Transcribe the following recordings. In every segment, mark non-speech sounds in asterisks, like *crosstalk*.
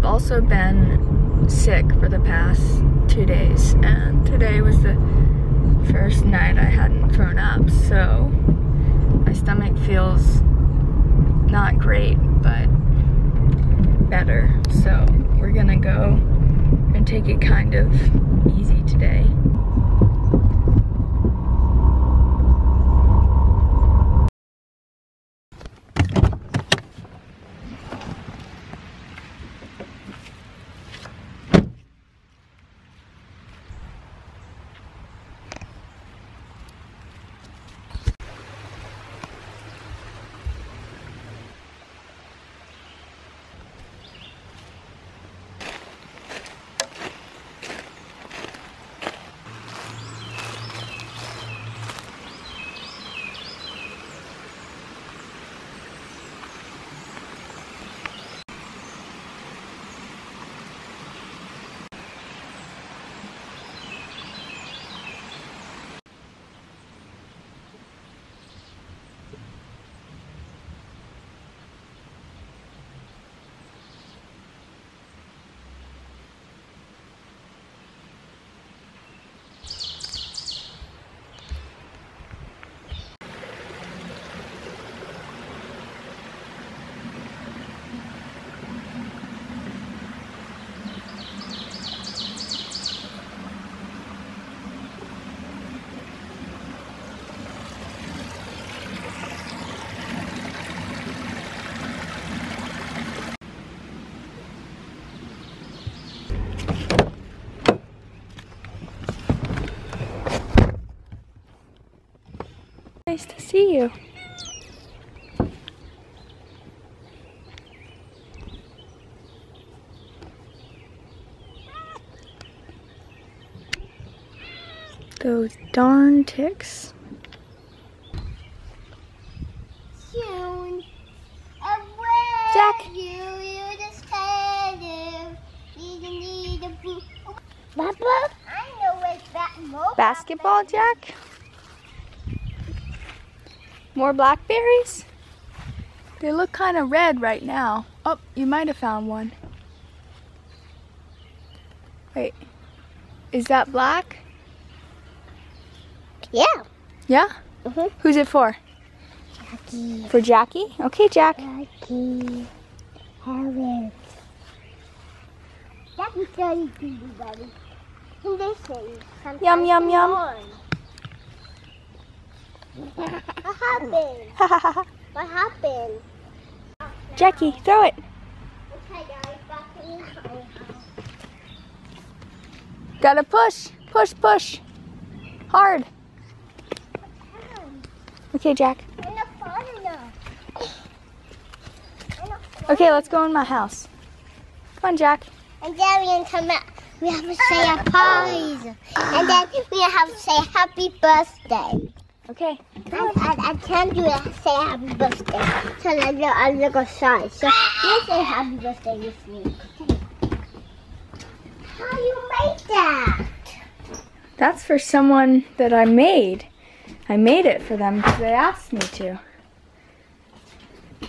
I've also been sick for the past two days, and today was the first night I hadn't thrown up, so my stomach feels not great, but better. So we're gonna go and take it kind of easy today. Nice to see you. Those darn ticks. Soon. Jack. You, you just need a boo. Papa? I know it's that more. Basketball, Jack? More blackberries? They look kind of red right now. Oh, you might have found one. Wait, is that black? Yeah. Yeah? Mhm. Who's it for? Jackie. For Jackie? Okay, Jack. Jackie. Have it. Jackie studies people, buddy. And they say sometimes Yum, yum, yum. What happened? *laughs* What happened? Jackie, throw it. Okay, guys, back in the. Gotta push, push, push. Hard. Okay, Jack. I'm not far enough. I'm not far Okay, let's go in my house. Come on, Jack. And then we can come out. We have to say our pies. And then we have to say happy birthday. Okay. I, I, I can't do it. Say happy birthday. So I look, I look shy. So you say happy birthday with me. How you make that? That's for someone that I made. I made it for them because they asked me to.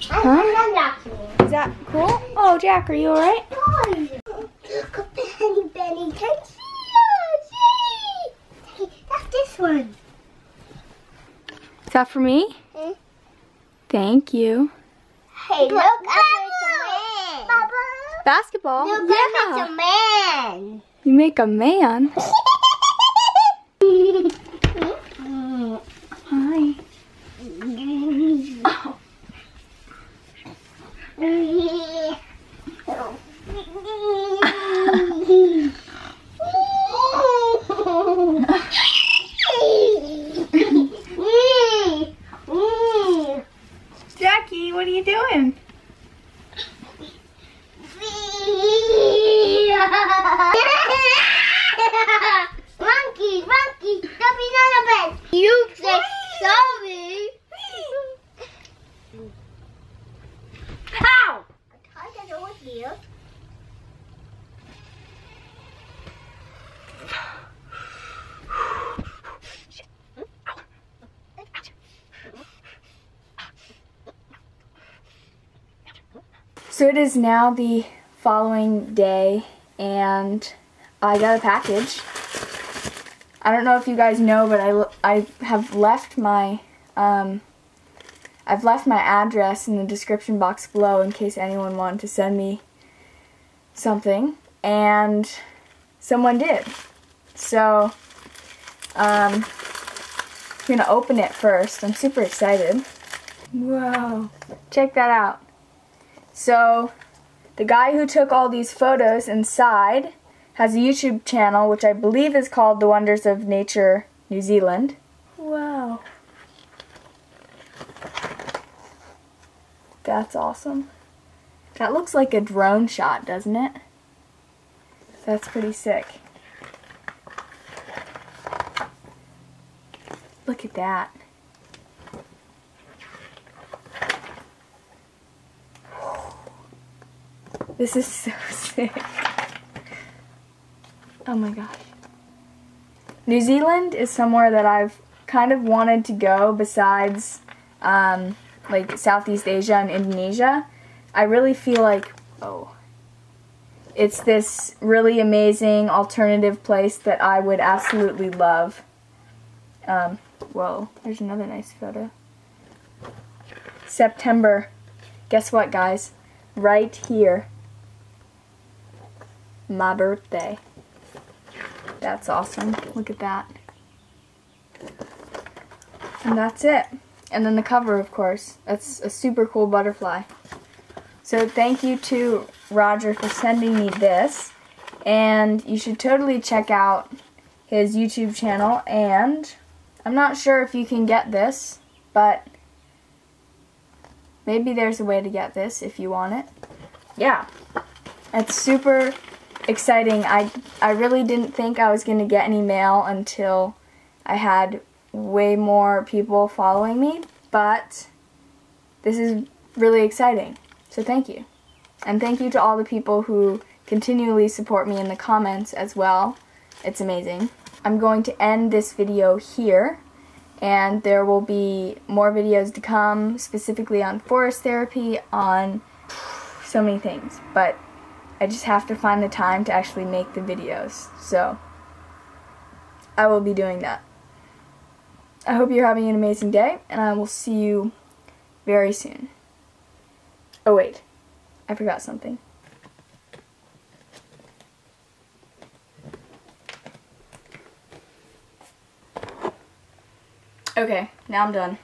Huh? I'm not laughing. Is that cool? Oh, Jack, are you alright? Guys, look at Benny Benny. Can you see? Hey, that's this one. Is that for me? Hmm? Thank you. Hey, look, I made a man. Basketball? Look, yeah. I made a man. You make a man. *laughs* Hi. Oh. Jackie, what are you doing? *laughs* Monkey, monkey, don't be on the bed. You say sorry. Ow! I can't over here. So it is now the following day and I got a package. I don't know if you guys know, but I, I have left my um, I've left my address in the description box below in case anyone wanted to send me something, and someone did. So, um, I'm gonna open it first. I'm super excited. Whoa, check that out. So, the guy who took all these photos inside has a YouTube channel, which I believe is called The Wonders of Nature New Zealand. Wow. That's awesome. That looks like a drone shot, doesn't it? That's pretty sick. Look at that. This is so *laughs* sick. Oh my gosh. New Zealand is somewhere that I've kind of wanted to go besides um, like Southeast Asia and Indonesia. I really feel like, oh, it's this really amazing alternative place that I would absolutely love. Um, whoa, there's another nice photo. September. Guess what, guys? Right here. My birthday. That's awesome. Look at that. And that's it. And then the cover, of course. That's a super cool butterfly. So thank you to Roger for sending me this. And you should totally check out his YouTube channel. And I'm not sure if you can get this, but maybe there's a way to get this if you want it. Yeah, it's super exciting. I, I really didn't think I was going to get any mail until I had way more people following me, but this is really exciting. So thank you. And thank you to all the people who continually support me in the comments as well. It's amazing. I'm going to end this video here and there will be more videos to come specifically on forest therapy, on so many things. But I just have to find the time to actually make the videos. So I will be doing that. I hope you're having an amazing day, and I will see you very soon. Oh wait, I forgot something. Okay, now I'm done.